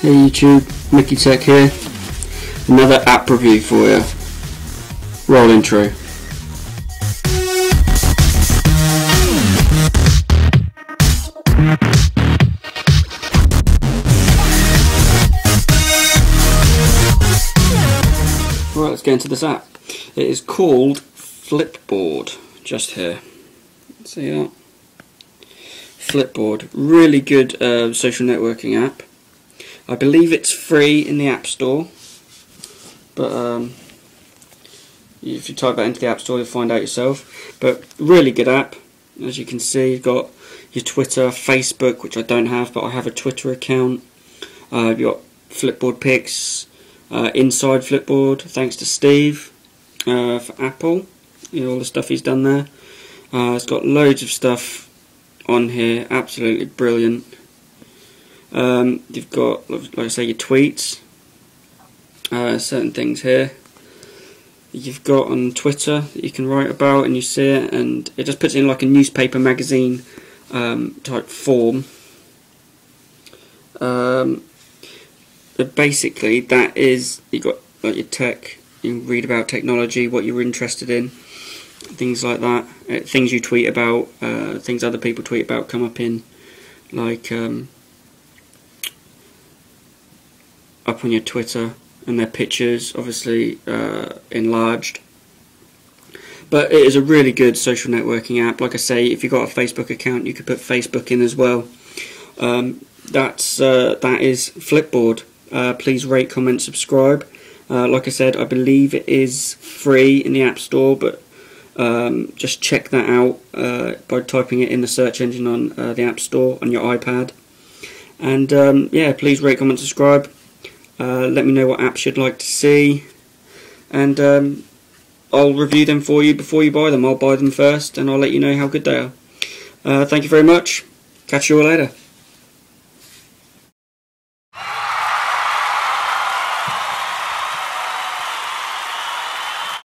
Hey YouTube, Mickey Tech here. Another app review for you. Roll intro. Right, let's get into this app. It is called Flipboard, just here. See that? Flipboard, really good uh, social networking app. I believe it's free in the App Store, but um, if you type that into the App Store, you'll find out yourself. But really good app, as you can see. You've got your Twitter, Facebook, which I don't have, but I have a Twitter account. Uh, you've got Flipboard pics uh, inside Flipboard, thanks to Steve uh, for Apple. You know, all the stuff he's done there. Uh, it's got loads of stuff on here, absolutely brilliant. Um, you've got, like I say, your tweets, uh, certain things here. You've got on Twitter that you can write about and you see it, and it just puts it in like a newspaper magazine um, type form. Um, but basically, that is you've got like your tech. You read about technology, what you're interested in, things like that. Uh, things you tweet about, uh, things other people tweet about come up in like um, up on your Twitter and their pictures, obviously uh, enlarged. But it is a really good social networking app. Like I say, if you've got a Facebook account, you could put Facebook in as well. Um, that's uh, that is Flipboard. Uh, please rate, comment, subscribe. Uh, like I said, I believe it is free in the App Store, but um, just check that out uh, by typing it in the search engine on uh, the App Store on your iPad. And um, yeah, please rate, comment, subscribe. Uh, let me know what apps you'd like to see, and um, I'll review them for you before you buy them. I'll buy them first, and I'll let you know how good they are. Uh, thank you very much. Catch you all later.